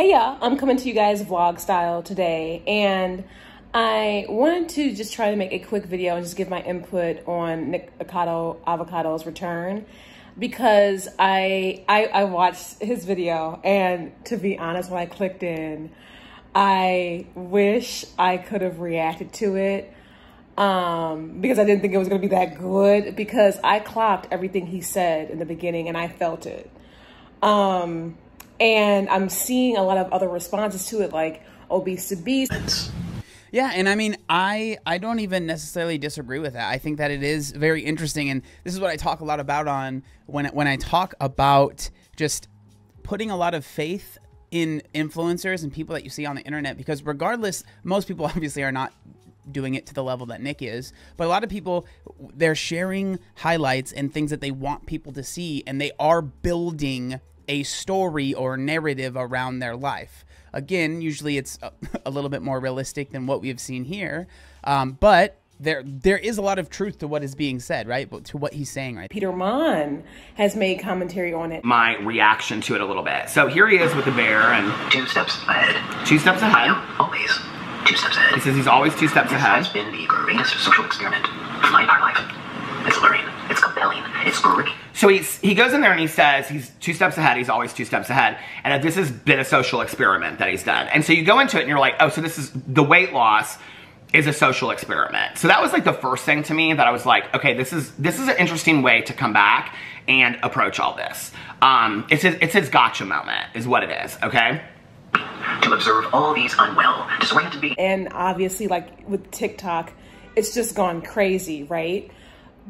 Hey y'all, I'm coming to you guys vlog style today and I wanted to just try to make a quick video and just give my input on Nick Avocado's return because I, I I watched his video and to be honest when I clicked in I wish I could have reacted to it um, because I didn't think it was going to be that good because I clocked everything he said in the beginning and I felt it. Um, and I'm seeing a lot of other responses to it, like obese to beast. Yeah, and I mean, I I don't even necessarily disagree with that. I think that it is very interesting, and this is what I talk a lot about on when when I talk about just putting a lot of faith in influencers and people that you see on the internet, because regardless, most people obviously are not doing it to the level that Nick is, but a lot of people they're sharing highlights and things that they want people to see, and they are building a story or narrative around their life. Again, usually it's a, a little bit more realistic than what we have seen here, um, but there there is a lot of truth to what is being said, right? But to what he's saying, right? Peter Monn has made commentary on it. My reaction to it a little bit. So here he is with the bear and two steps ahead. Two steps ahead. always two steps ahead. He says he's always two steps this ahead. has been the greatest social experiment of my entire life. It's alluring. It's compelling. It's great. So he's, he goes in there and he says he's two steps ahead. He's always two steps ahead. And this has been a social experiment that he's done. And so you go into it and you're like, oh, so this is the weight loss is a social experiment. So that was like the first thing to me that I was like, okay, this is this is an interesting way to come back and approach all this. Um, it's his, it's his gotcha moment, is what it is. Okay. To observe all these unwell, disoriented beings. And obviously, like with TikTok, it's just gone crazy, right?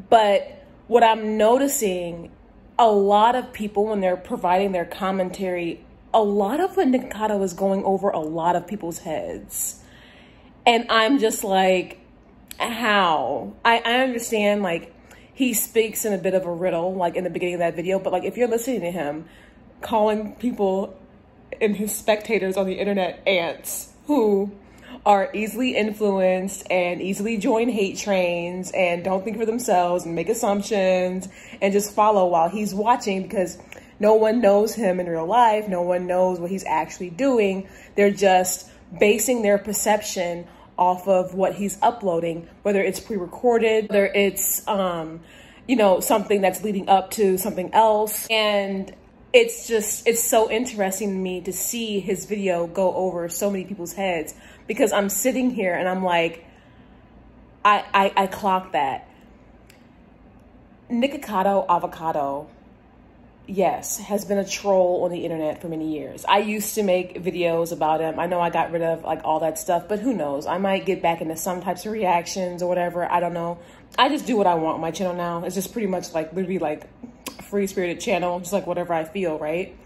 But what I'm noticing, a lot of people when they're providing their commentary, a lot of what Nikocado was going over a lot of people's heads. And I'm just like, how? I, I understand, like, he speaks in a bit of a riddle, like in the beginning of that video, but like if you're listening to him, calling people and his spectators on the internet ants who are easily influenced and easily join hate trains and don't think for themselves and make assumptions and just follow while he's watching because no one knows him in real life. No one knows what he's actually doing. They're just basing their perception off of what he's uploading, whether it's pre-recorded, whether it's, um, you know, something that's leading up to something else. And it's just, it's so interesting to me to see his video go over so many people's heads because I'm sitting here and I'm like, I, I, I clock that. Nikocado Avocado, yes, has been a troll on the internet for many years. I used to make videos about him. I know I got rid of like all that stuff, but who knows? I might get back into some types of reactions or whatever. I don't know. I just do what I want on my channel now. It's just pretty much like literally like free spirited channel, just like whatever I feel, right?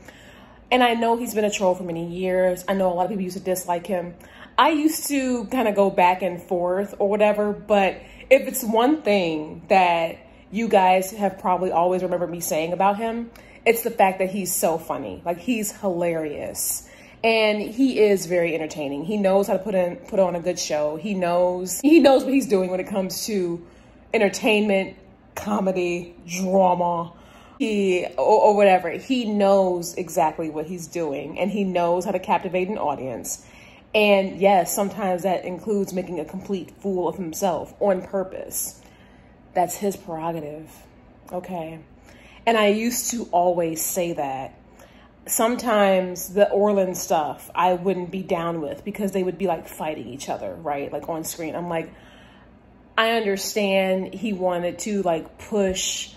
And I know he's been a troll for many years. I know a lot of people used to dislike him. I used to kind of go back and forth or whatever, but if it's one thing that you guys have probably always remembered me saying about him, it's the fact that he's so funny. Like he's hilarious. And he is very entertaining. He knows how to put in put on a good show. He knows he knows what he's doing when it comes to entertainment, comedy, drama, he or, or whatever. He knows exactly what he's doing and he knows how to captivate an audience. And yes, sometimes that includes making a complete fool of himself on purpose. That's his prerogative. Okay. And I used to always say that. Sometimes the Orlando stuff I wouldn't be down with because they would be like fighting each other, right? Like on screen. I'm like, I understand he wanted to like push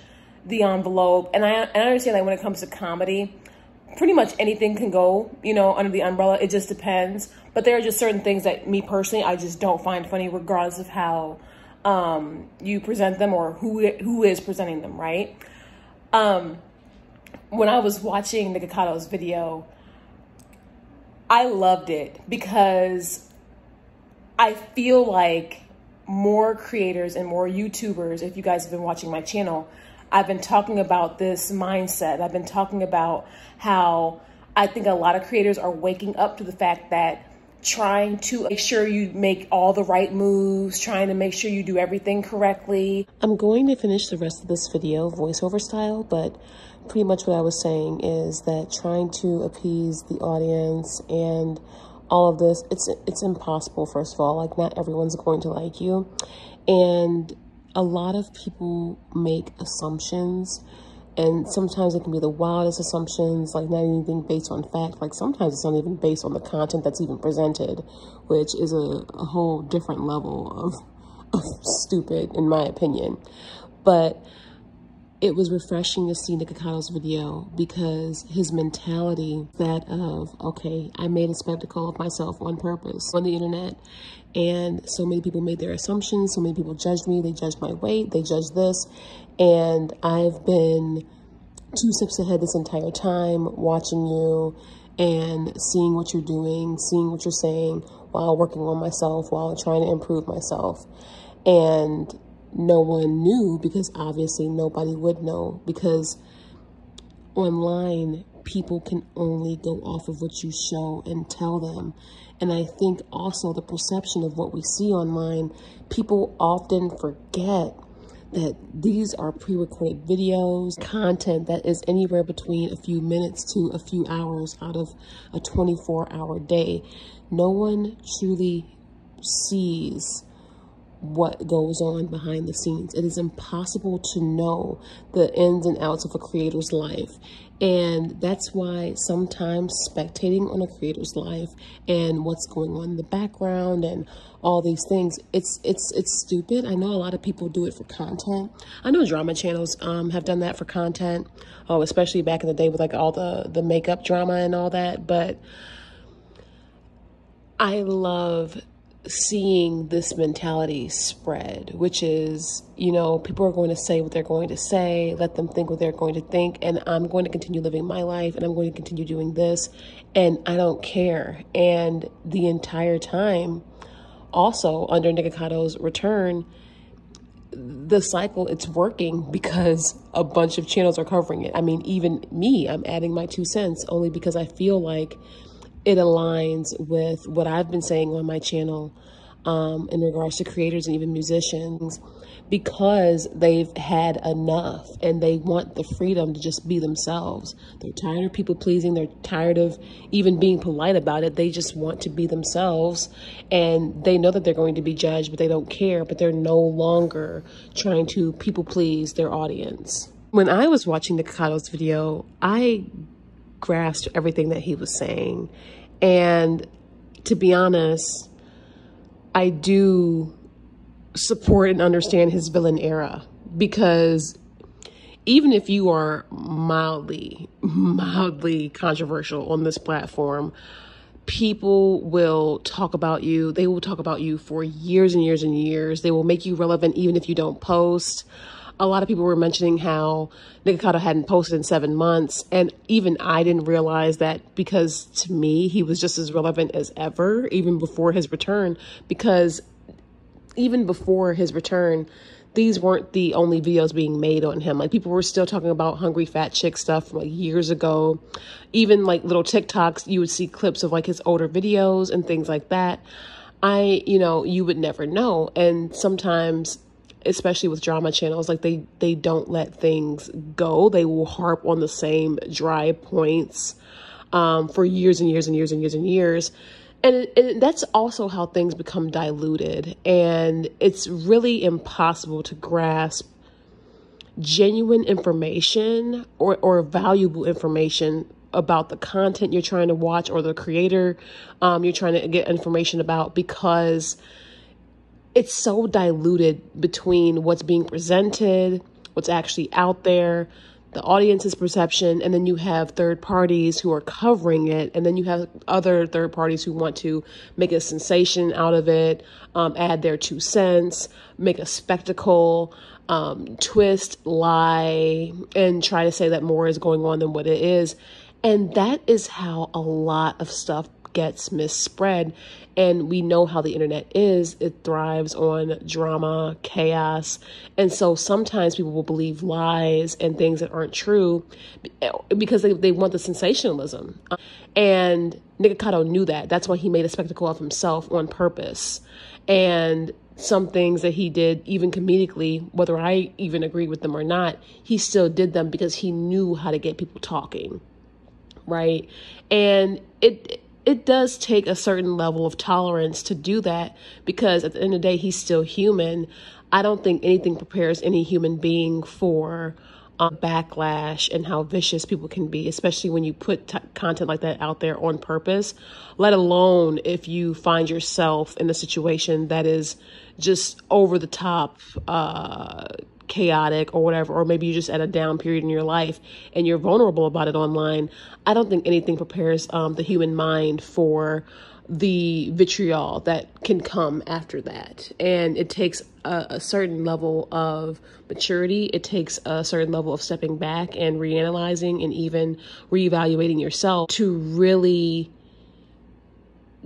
the envelope. And I, I understand that when it comes to comedy, pretty much anything can go, you know, under the umbrella. It just depends. But there are just certain things that me personally, I just don't find funny regardless of how um, you present them or who who is presenting them, right? Um, when I was watching Nikocado's video, I loved it because I feel like more creators and more YouTubers, if you guys have been watching my channel, I've been talking about this mindset. I've been talking about how I think a lot of creators are waking up to the fact that trying to make sure you make all the right moves, trying to make sure you do everything correctly. I'm going to finish the rest of this video voiceover style, but pretty much what I was saying is that trying to appease the audience and all of this, it's it's impossible. First of all, like not everyone's going to like you, and a lot of people make assumptions and sometimes it can be the wildest assumptions like not anything based on fact like sometimes it's not even based on the content that's even presented which is a, a whole different level of, of stupid in my opinion. But it was refreshing to see Nikocado's video because his mentality that of okay I made a spectacle of myself on purpose on the internet. And so many people made their assumptions. So many people judged me. They judged my weight. They judged this. And I've been two steps ahead this entire time watching you and seeing what you're doing seeing what you're saying while working on myself while trying to improve myself. And no one knew because obviously nobody would know because online people can only go off of what you show and tell them. And I think also the perception of what we see online, people often forget that these are pre-recorded videos, content that is anywhere between a few minutes to a few hours out of a 24 hour day. No one truly sees what goes on behind the scenes. It is impossible to know the ins and outs of a creator's life. And that's why sometimes spectating on a creator's life and what's going on in the background and all these things, it's it's it's stupid. I know a lot of people do it for content. I know drama channels um, have done that for content. Oh, especially back in the day with like all the the makeup drama and all that. But I love seeing this mentality spread, which is, you know, people are going to say what they're going to say, let them think what they're going to think, and I'm going to continue living my life and I'm going to continue doing this, and I don't care. And the entire time, also under Nikocado's return, the cycle it's working because a bunch of channels are covering it. I mean, even me, I'm adding my two cents only because I feel like it aligns with what I've been saying on my channel um, in regards to creators and even musicians because they've had enough and they want the freedom to just be themselves. They're tired of people pleasing. They're tired of even being polite about it. They just want to be themselves and they know that they're going to be judged, but they don't care. But they're no longer trying to people please their audience. When I was watching Nikocado's video, I grasped everything that he was saying. And to be honest, I do support and understand his villain era because even if you are mildly, mildly controversial on this platform, people will talk about you. They will talk about you for years and years and years. They will make you relevant even if you don't post a lot of people were mentioning how Nikocado hadn't posted in seven months. And even I didn't realize that because to me, he was just as relevant as ever, even before his return. Because even before his return, these weren't the only videos being made on him. Like people were still talking about hungry fat chick stuff from like years ago. Even like little TikToks, you would see clips of like his older videos and things like that. I, you know, you would never know. And sometimes especially with drama channels like they they don't let things go. They will harp on the same dry points um, for years and years and years and years and years. And, and that's also how things become diluted. And it's really impossible to grasp genuine information or, or valuable information about the content you're trying to watch or the creator um, you're trying to get information about because it's so diluted between what's being presented, what's actually out there, the audience's perception, and then you have third parties who are covering it, and then you have other third parties who want to make a sensation out of it, um, add their two cents, make a spectacle, um, twist, lie, and try to say that more is going on than what it is. And that is how a lot of stuff gets misspread. And we know how the internet is. It thrives on drama, chaos. And so sometimes people will believe lies and things that aren't true eh, because they, they want the sensationalism. And Nikocado knew that. That's why he made a spectacle of himself on purpose. And some things that he did, even comedically, whether I even agree with them or not, he still did them because he knew how to get people talking, right? And it it does take a certain level of tolerance to do that because at the end of the day, he's still human. I don't think anything prepares any human being for um, backlash and how vicious people can be, especially when you put t- content like that out there on purpose, let alone if you find yourself in a situation that is just over the top, uh, chaotic or whatever, or maybe you're just at a down period in your life and you're vulnerable about it online. I don't think anything prepares um, the human mind for the vitriol that can come after that. And it takes a, a, certain level of maturity, it takes a certain level of stepping back and reanalyzing and even reevaluating yourself to really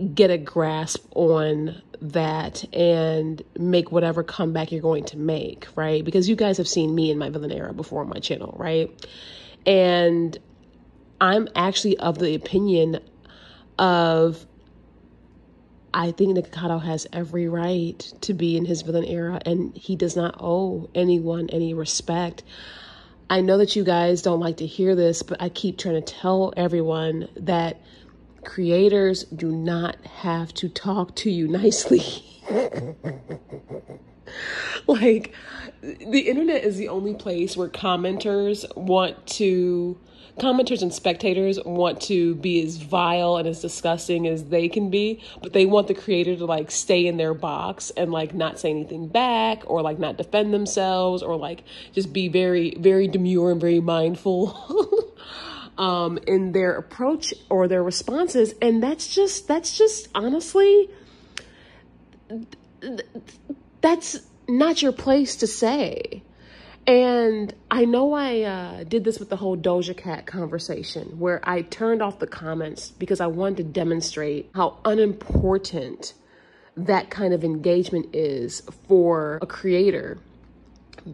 get a grasp on that and make whatever comeback you're going to make, right? Because you guys have seen me in my villain era before on my channel, right? And I'm actually of the opinion of I think Nikocado has every right to be in his villain era, and he does not owe anyone any respect. I know that you guys don't like to hear this, but I keep trying to tell everyone that creators do not have to talk to you nicely. like, the internet is the only place where commenters want to commenters and spectators want to be as vile and as disgusting as they can be, but they want the creator to like stay in their box and like not say anything back or like not defend themselves or like just be very, very demure and very mindful. um, in their approach or their responses. And that's just, that's just honestly, that's not your place to say. And I know I uh, did this with the whole Doja Cat conversation where I turned off the comments because I wanted to demonstrate how unimportant that kind of engagement is for a creator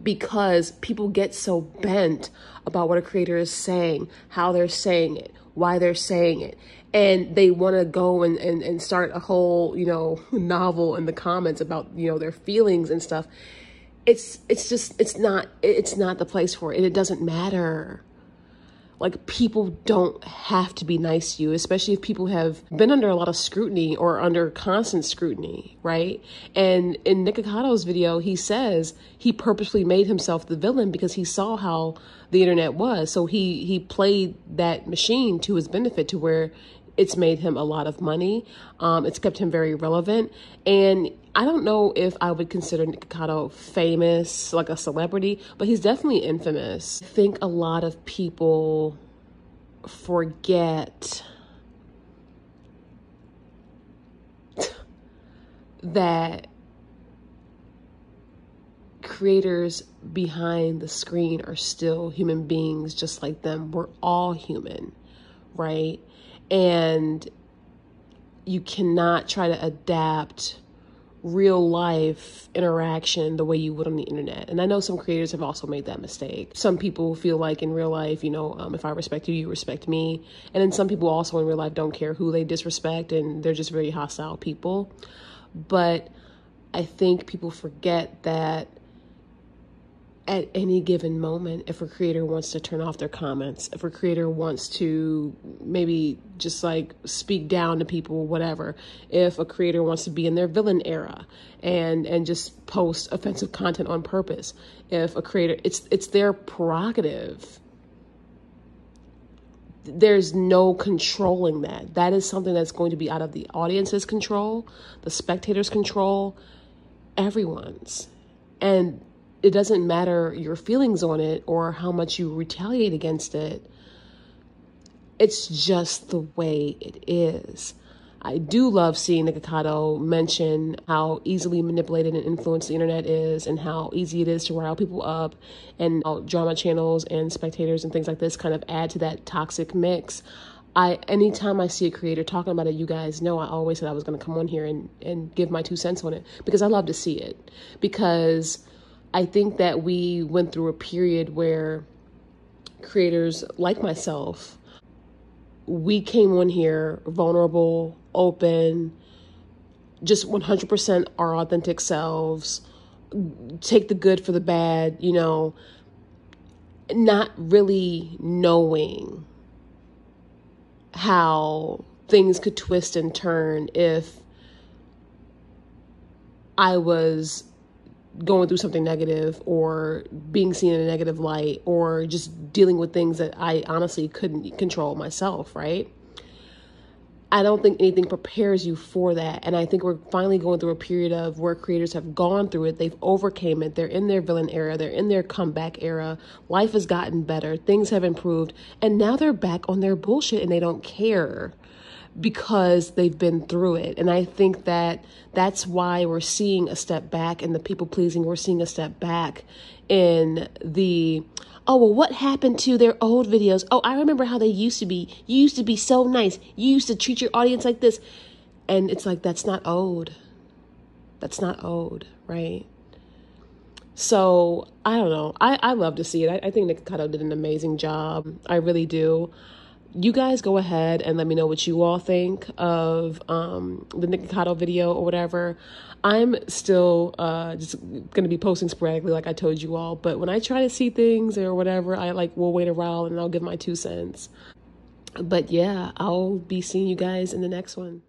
because people get so bent about what a creator is saying, how they're saying it, why they're saying it. And they want to go and, and, and start a whole, you know, novel in the comments about, you know, their feelings and stuff it's it's just it's not it's not the place for it. It doesn't matter. Like people don't have to be nice to you, especially if people have been under a lot of scrutiny or under constant scrutiny, right? And in Nikocado's video, he says he purposely made himself the villain because he saw how the internet was. So he he played that machine to his benefit to where it's made him a lot of money. Um, it's kept him very relevant. And I don't know if I would consider Nikocado famous, like a celebrity, but he's definitely infamous. I think a lot of people forget that creators behind the screen are still human beings just like them. We're all human, right? And you cannot try to adapt real life interaction the way you would on the internet. And I know some creators have also made that mistake. Some people feel like in real life, you know, um, if I respect you, you respect me. And then some people also in real life don't care who they disrespect and they're just very hostile people. But I think people forget that at any given moment if a creator wants to turn off their comments if a creator wants to maybe just like speak down to people whatever if a creator wants to be in their villain era and and just post offensive content on purpose if a creator it's it's their prerogative. There's no controlling that. That is something that's going to be out of the audience's control the spectators control everyone's. And it doesn't matter your feelings on it or how much you retaliate against it. It's just the way it is. I do love seeing Nikocado mention how easily manipulated and influenced the internet is and how easy it is to rile people up and how drama channels and spectators and things like this kind of add to that toxic mix. I anytime I see a creator talking about it, you guys know I always said I was gonna come on here and, and give my two cents on it because I love to see it. Because I think that we went through a period where creators like myself, we came on here vulnerable, open, just 100% our authentic selves, take the good for the bad, you know, not really knowing how things could twist and turn if I was going through something negative or being seen in a negative light or just dealing with things that I honestly couldn't control myself, right? I don't think anything prepares you for that. And I think we're finally going through a period of where creators have gone through it. They've overcame it. They're in their villain era. They're in their comeback era. Life has gotten better. Things have improved. And now they're back on their bullshit and they don't care because they've been through it. And I think that that's why we're seeing a step back in the people pleasing. We're seeing a step back in the oh well what happened to their old videos? Oh i remember how they used to be. You used to be so nice. You used to treat your audience like this. And it's like that's not old that's not old right? So i don't know. I, I love to see it. I, I think nikocado did an amazing job. I really do you guys go ahead and let me know what you all think of um, the Nikocado video or whatever. I'm still uh, just going to be posting sporadically, like I told you all. But when I try to see things or whatever, I like will wait around and I'll give my two cents. But yeah, I'll be seeing you guys in the next one.